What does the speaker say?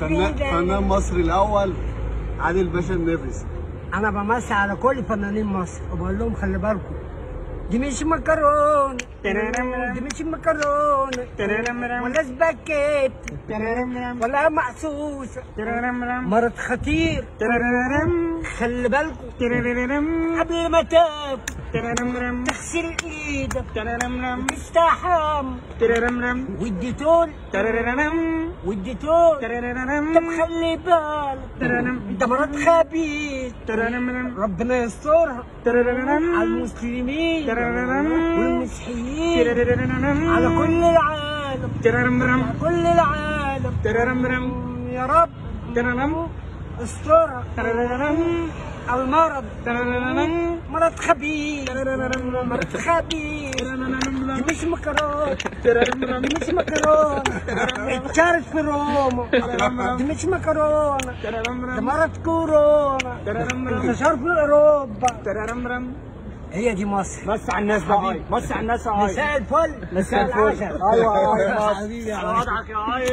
فنان فنان مصري الأول عادل باشا النفس أنا بمسي على كل فنانين مصر وبقول لهم خلي بالكم. دي مش مكرونة. دي مش مكرونة. ولا سباكيت. ولا محسوسه مرض خطير. خلي بالكم قبل ما تاكل تغسل إيدك. تستحم والديتول والديتول طب خلي بالك. ده مرض خبيث ربنا يسترها. على المسلمين. والمسيحيين. على كل العالم. على كل العالم. يا رب. استرها المرض. مرض خبيث مرض خبيث مش مكرونه دي مش مكرونه اتشارت في روما مش مكرونه ده مرض كورونا. انتشار في أوروبا. هي دي مصر. مس على الناس بقى مس على الناس يا عايز مساء الفل. مساء الفل. أيوه أيوه. حبيبي يا وضعك يا عايز